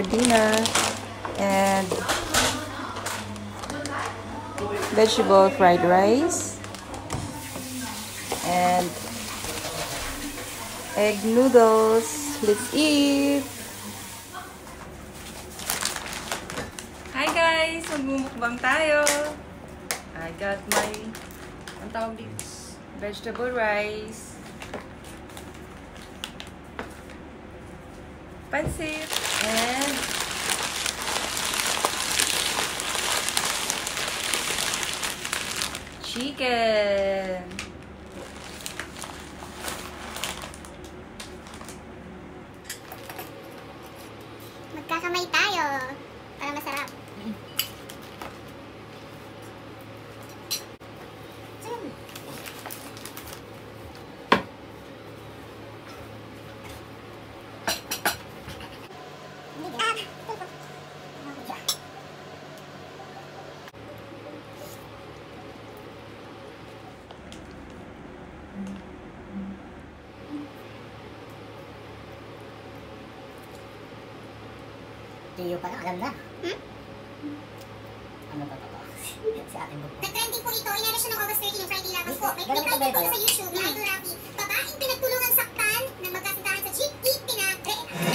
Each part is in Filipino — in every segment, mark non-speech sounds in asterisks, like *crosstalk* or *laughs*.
for dinner. And vegetable fried rice. And egg noodles. Let's eat! Hi guys! Magmumukbang tayo. I got my, ang tawag dito, vegetable rice. Pansit. And chicken. Magkakamay tayo. Para masarap. Tiyo pa na, alam na. Hmm? Ano ba to? si ating bukod. Nag-trending po ito. Siya ng August 13 yung Friday Labas po. May trending po ito? sa YouTube ni Idol Rafi. Babaeng pinagtulungan saktan na magkasintahan sa jeep. Ipinag...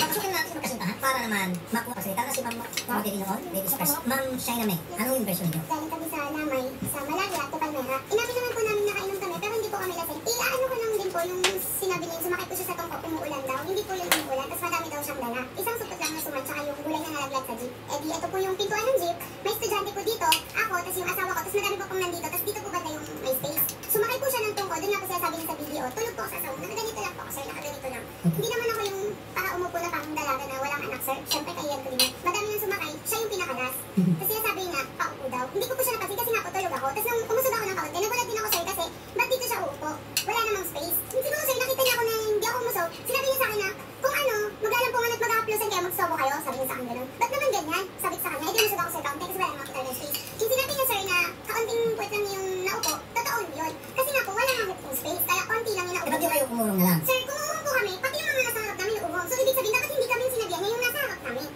Pagsukin natin sa magkasintahan para naman makuha kasi tama si Ma'am Roderi noon, Lady Express. Ma'am Shaina May, ano yung version niyo? Galing kami sa Lamay, sa Malaya, to Palmera. Inamin naman po namin nakainom kami, pero hindi po kami lasing. Iaano ko lang din po yung sinabi niya, sumakit po siya sa tungkol, umuulan daw. Hindi po yung umuulan, tapos madami daw siyang dala. Isang supot lang na suman, tsaka yung gulay na nalaglag sa jeep. Eh di, ito po yung pintuan ng jeep. May estudyante po dito, ako, tapos yung asawa ko, tapos madami po pong nandito, tapos dito po banda yung may space. Sumakay po siya ng tungkol, doon nga po siya sabi niya sa video, tulog po sa asawa. Nakaganito lang po ako, sir, nakaganito lang. Hindi naman ako yung para umupo na parang dalaga na walang anak, sir. Siyempre, kahiyan ko din. Madami nang sumakay, siya yung pinakalas. Kasi sabi niya, paupo daw. Hindi ko po siya napansin kasi nga po tulog ako. Tapos nung umusog ako ng kaunti, nagulat din ako sir kasi ba't dito siya uupo? Wala namang space. Siguro sir, nakita niya ako na hindi ako umusog. Sinabi niya sa akin na, kung ano, maglalampungan at mag-a-uploasan kaya magsobo kayo. Sabi niya sa akin ganun. Ba't naman ganyan? Sabi ko sa kanya, hindi umusog ako sir kaunti kasi wala namang kita ng space. Yung sinabi niya sir na kaunting puwet lang yung naupo, totoo yun. Kasi nga po, wala nga yung space. Kaya konti lang yung Eh, naupo. ba't di kayo umurong na lang? Sir, kung umuha po kami, pati yung mga nasa harap namin umuha. So, ibig sabihin, dapat hindi kami yung sinabihan niya yung nasa harap namin.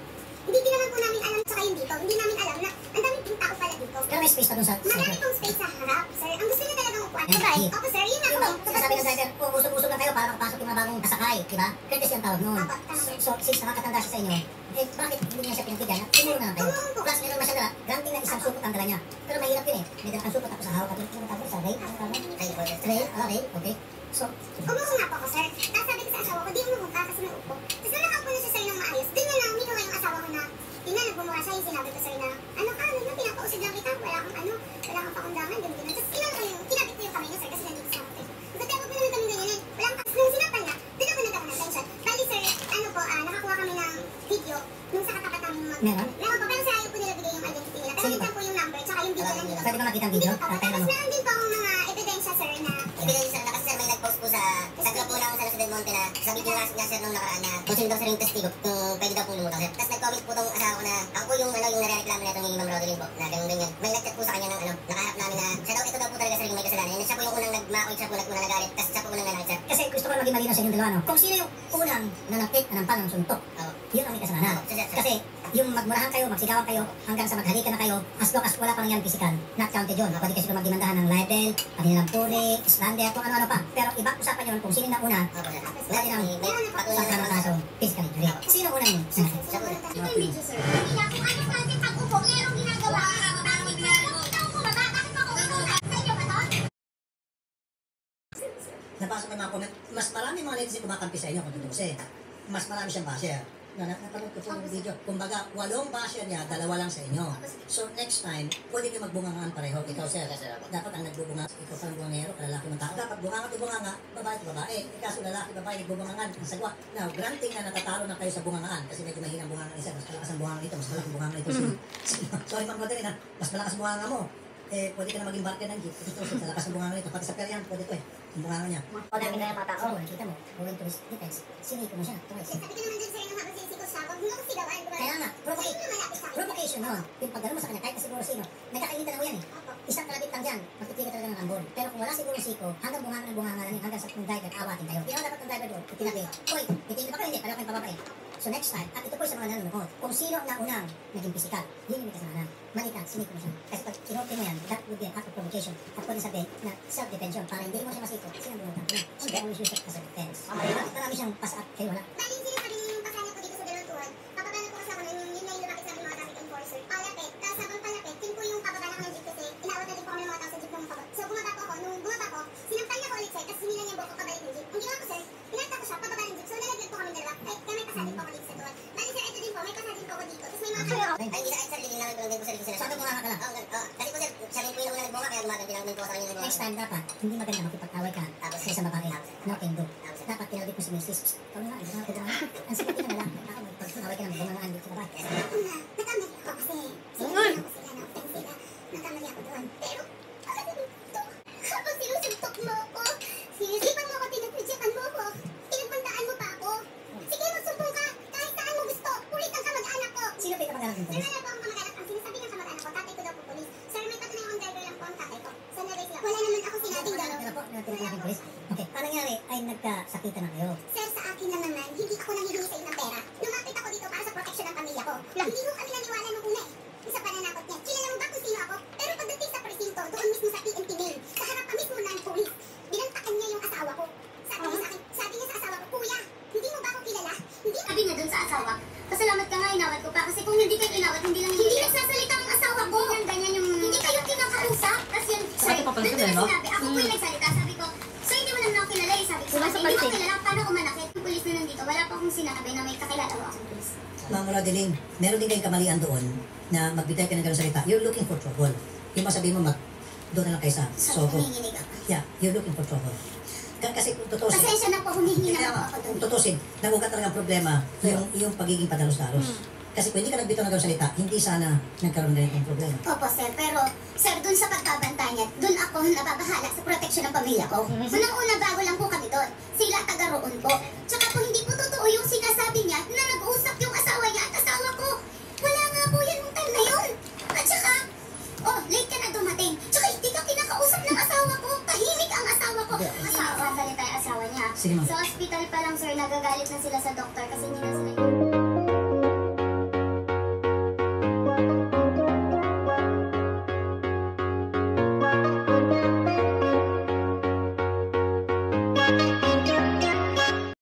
Hindi din naman po namin alam sa kayong dito. Hindi namin alam na ang daming ping tao pala dito. Dun sa Marami pong space sa harap, sir. Ang gusto niya talagang upuan. Jeep. Opo, sir. Yun ako. bang sinasabi ng driver, kung usog-usog lang kayo para makapasok yung mga bagong kasakay, di ba? Courtesy ang tawag tama. So, since nakakatanda siya sa inyo, eh, bakit hindi niya siya pinagbigyan? Tumulong na lang. Tumulong po. Plus, meron naman siya dala, granting na isang supot ang dala niya. Pero mahirap yun eh. May dalang supot tapos sa hawak. Ano yung tawag sa? Ano? Rail. Rail? Ah, rail. Okay. So, Umuho nga po ako, sir. Tapos sabi ko sa asawa ko, di umuho ka kasi may upo. Tapos nung nakaupo na siya, sir, ng maayos, doon na lang, huminga yung asawa ko na, yun na, nagmumura siya, yung sinabi ko, sir, na, ano ka, ano na, pinapausig lang kita, wala kang ano, wala kang pakundangan, ganun, ganun. Tapos kinano ko yung, kinabit ko yung kamay niya, sir, kasi nandito sa hotel. Kasi wag mo naman kami ganyan, eh. Walang kas, nung sinapan niya, doon ako nagkaroon ng tension. Bali, sir, ano po, ah, nakakuha kami ng video, nung sa katapat namin mag- Meron? Meron po, pero sa ayaw ko nila bigay yung identity nila. Pero Sige minsan po yung number, tsaka yung video lang dito. pwede ba makita ang Hindi video? pa. Ah, tayo Tapos meron din po akong mga ebidensya, sir, na sa kasi sir may nag-post po sa sa group po ng sa Los Del Monte na sa video nga niya sir nung nakaraan na kung sino daw sir yung testigo kung pwede daw po lumutang sir. Tapos nag-comment po tong asawa ko na ako po yung ano yung nare-reklamo na ito ni Ma'am Rodeline po na ganun ganyan. May nag-chat po sa kanya ng ano nakaharap namin na siya daw ito daw po talaga sir yung may kasalanan. Siya po yung unang nagmakoy siya po nagmuna nagalit tapos siya po unang nanakit sir. Kasi gusto ko lang maging malinaw sa inyong dalawa, no? Kung sino yung unang nanakit, nanampal ng suntok, yun ang may kasalanan. Yung magmurahan kayo, magsigawan kayo, hanggang sa maghalikan na kayo, as long as wala pa nangyari physical, not counted yun. Pwede kasi kung magdemandahan ng libel, panilang puri, slander, kung ano-ano pa. Pero ibang usapan yun kung sino na una. Wala din ang sa na kaso, physically. Sino yung ba to? Napasok yung mga comment, mas marami mga netizen kumakampi sa inyo kung tutusin. Mas marami siyang basher. Na, na, napanood ko sa video. Kumbaga, walong basher niya, dalawa lang sa inyo. So next time, pwede kayo magbungangaan pareho. Ikaw, sir, dapat ang nagbubunga, ikaw parang bungangero, kalalaki ng tao. Dapat bunganga at bunganga, babae at babae. Eh, kaso lalaki, babae, nagbubungangan. Ang sagwa. Now, granting na natatalo na kayo sa bungangaan kasi medyo mahina ang bunganga isa. Mas malakas ang bunganga ito, mas malakas ang bunganga ito. Si, *laughs* sorry, Ma'am ha? Mas malakas ang bunganga mo. Eh, pwede ka na maging barker ng jeep. Ito, sa lakas ng bunganga nito. Pati sa peryan, pwede to eh. Ang bunganga niya. O dami na yung mga tao. Oo, nakita mo. Going to his defense. Siniko mo siya. Twice. Sabi ko naman dun, sir, nung habang sinisiko siya, huwag mo ako sigawan. Kaya nga, Sino provocation. na malapit sa nun. Yung pagdalo mo sa kanya, kahit na siguro sino, nagkakainitan na mo yan eh. Isang kalabit lang dyan, magtitiga talaga ng ambon. Pero kung wala siguro siko, hanggang bunganga ng bunganga lang yun, hanggang sa kung driver, awatin kayo. Kaya dapat ng driver doon, itinabi, Hoy, titigil pa kayo, hindi, pareho kayong pababae. So next time, at ito po sa mga nanonood, kung sino ang naunang naging physical, yun yung kasalanan. Manika, siniko mo siya. Kasi pag inuti mo yan, that would be an act of provocation. At pwede sabihin na self-defense yun. Para hindi mo siya masiko, sinabunutan na. So they always use it as a defense. Marami siyang pass-up, kayo wala? Ay, hindi sa ko lang po sir yung sinasabi. Sabi mo nga ka lang. Oo. Oo, kasi po sir, rin po yung una nagbunga, kaya gumaganti lang din po sa. Next time dapat, hindi maganda makipag-away ka Tapos, sa isang babae. No can. Tapos, Dapat tinawag ko si Mrs. Ikaw na nga, ikaw na nga, ikaw na nga. Ang sakit ka na lang. Ako, pag-away ka ng bumangaan dito sa babae. Una, nagkamali ako kasi sinabi ako sila na offense sila. Nagkamali ako doon. Pero, bakit ito? Habang sinusuntok mo ako, sinisipan mo ako, tinatridyakan mo ako, pinagbantaan mo pa ako. Sige, magsumbong ka. Kahit saan mo gusto. Pulit ang kamag-anak ipapagalang ng Sir, polis? wala po akong kamag-anak. Ang sinasabi ng kamag-anak ko, tatay ko daw po polis. Sir, may patunay akong driver lang po ang tatay ko. Sa Nueva Ecija. Wala naman ako sinabing gano'n. Ano po, na tinatawag polis? Okay, anong nangyari ay nagkasakitan na kayo. Sir, sa akin lang naman, hindi ako nanghihingi sa inyo ng pera. Lumapit ako dito para sa protection ng pamilya ko. Hindi ko kami naniwala nung una eh. Yung Sa pananakot niya. Kilala mo ba kung sino ako? Pero pagdating sa presinto, doon mismo sa PNP mail, sa harap pa mismo ng police, binantakan niya yung asawa ko. Sabi niya sa akin, sabi niya sa asawa ko, Kuya, hindi mo ba ako kilala? Hindi Sabi niya dun sa asawa, pasalamat ka nga inawat ko pa kasi kung hindi kayo inawat, hindi lang hindi nagsasalita ang asawa ko. Ganyan, ganyan yung... Hindi kayo kinakausap. Tapos yun, papansin dun ko eh, no? na sinabi, ako po yung nagsalita. Sabi ko, sir, hindi mo naman ako kilala eh. Sabi ko, hindi pansin. kilala, paano ko manakit? Yung pulis na nandito, wala pa akong sinabi na may kakilala ko akong pulis. Ma'am Rodeline, meron din kayong kamalian doon na magbitay ka ng ganun salita. You're looking for trouble. Yung masabi mo, mag, doon na lang kayo sa So, ako. Yeah, you're looking for trouble. Kasi kung tutusin, Pasensya na po, humihingi na ako kung doon. tutusin, nagugat talaga ang problema, yung, yung pagiging padalos-dalos. Kasi kung hindi ka nagbitaw ng ganun salita, hindi sana nagkaroon na itong problema. Opo, sir. Pero, sir, dun sa pagbabanta niya, dun ako nababahala sa proteksyon ng pamilya ko. Unang-una, bago lang po kami doon. Sila taga roon po. Tsaka po, hindi po totoo yung sinasabi niya na nag-uusap yung asawa niya at asawa ko. Wala nga po yan nung time na yun. At tsaka, oh, late ka na dumating. Tsaka hindi ka kinakausap ng asawa ko. Tahimik ang asawa ko. Asawa, salita yung asawa niya. Sige, ma'am. Sa hospital pa lang, sir, nagagalit na sila sa doktor kasi hindi na sila